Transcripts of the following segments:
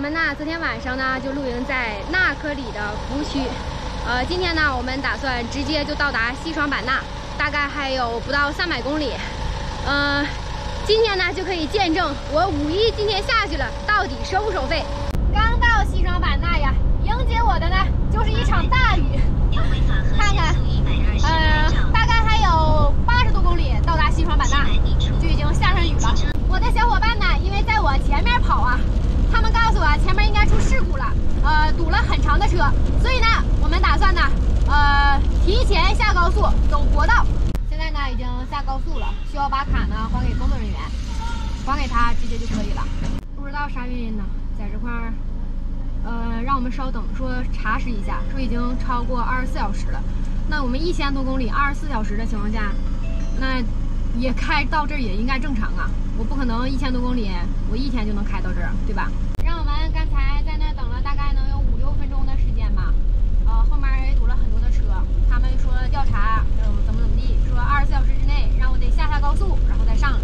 我们呢，昨天晚上呢就露营在纳科里的服务区，呃，今天呢我们打算直接就到达西双版纳，大概还有不到三百公里，嗯，今天呢就可以见证我五一今天下去了到底收不收费。刚到西双版纳呀，迎接我的呢就是一场大雨，看看，呃，大概还有八十多公里到达西双版纳，就已经下上雨了。我的小伙伴呢，因为在我前面跑啊。前面应该出事故了，呃，堵了很长的车，所以呢，我们打算呢，呃，提前下高速走国道。现在呢，已经下高速了，需要把卡呢还给工作人员，还给他直接就可以了。不知道啥原因呢，在这块儿，呃，让我们稍等，说查实一下，说已经超过二十四小时了。那我们一千多公里，二十四小时的情况下，那也开到这儿也应该正常啊。我不可能一千多公里，我一天就能开到这儿，对吧？让我们刚才在那等了大概能有五六分钟的时间吧，呃，后面也堵了很多的车，他们说调查，嗯，怎么怎么地，说二十四小时之内让我得下下高速，然后再上。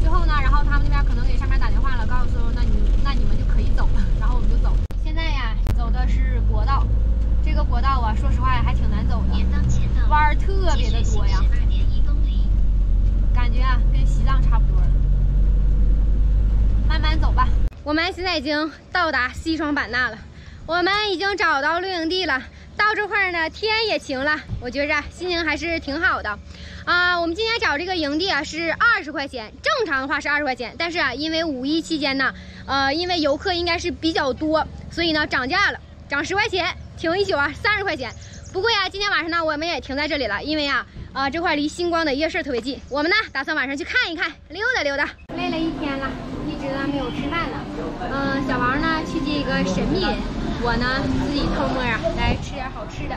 最后呢，然后他们那边可能给上面打电话了，告诉那你那你们就可以走了，然后我们就走。现在呀，走的是国道，这个国道啊，说实话还挺难走的，弯儿特别的多呀，感觉啊跟西藏差不多了。慢慢走吧，我们现在已经到达西双版纳了，我们已经找到露营地了。到这块儿呢，天也晴了，我觉着心情还是挺好的。啊，我们今天找这个营地啊是二十块钱，正常的话是二十块钱，但是啊，因为五一期间呢，呃，因为游客应该是比较多，所以呢涨价了，涨十块钱，停一宿啊三十块钱。不过呀，今天晚上呢我们也停在这里了，因为啊，啊这块离星光的夜市特别近，我们呢打算晚上去看一看，溜达溜达。累了一天了。一直呢没有吃饭呢，嗯，小王呢去接一个神秘人，我呢自己偷摸啊来吃点好吃的，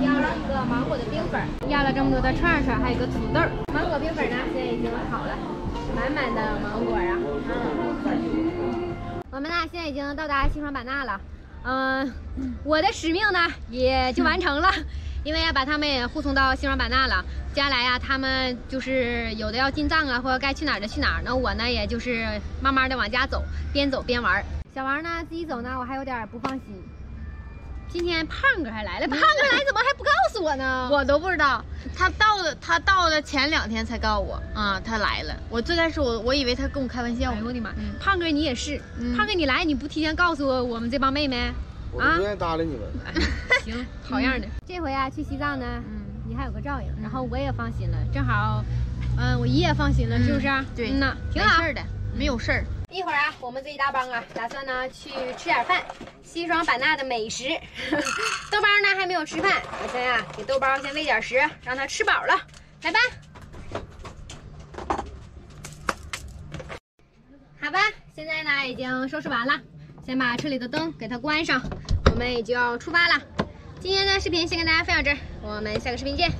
要了一个芒果的冰粉，要了这么多的串串，还有个土豆。芒果冰粉呢现在已经好了，满满的芒果啊。我们呢现在已经到达西双版纳了，嗯，我的使命呢也就完成了。因为要把他们也护送到西双版纳了，接下来呀，他们就是有的要进藏啊，或者该去哪儿的去哪儿。那我呢，也就是慢慢的往家走，边走边玩。小王呢，自己走呢，我还有点不放心。今天胖哥还来了，胖哥来怎么还不告诉我呢？我都不知道，他到的他到的前两天才告诉我啊，他来了。我最开始我我以为他跟我开玩笑。哎呦我的妈！胖哥你也是，胖哥你来你不提前告诉我我们这帮妹妹？我不愿意搭理你们。行，好样的。这回啊，去西藏呢，嗯，你还有个照应，然后我也放心了，正好，嗯，我姨也放心了，是不是？对，嗯呐，挺好的，没有事儿。一会儿啊，我们这一大帮啊，打算呢去吃点饭，西双版纳的美食。豆包呢还没有吃饭，我先呀给豆包先喂点食，让他吃饱了。来吧。好吧，现在呢已经收拾完了。先把车里的灯给它关上，我们也就要出发了。今天的视频先跟大家分享这，我们下个视频见。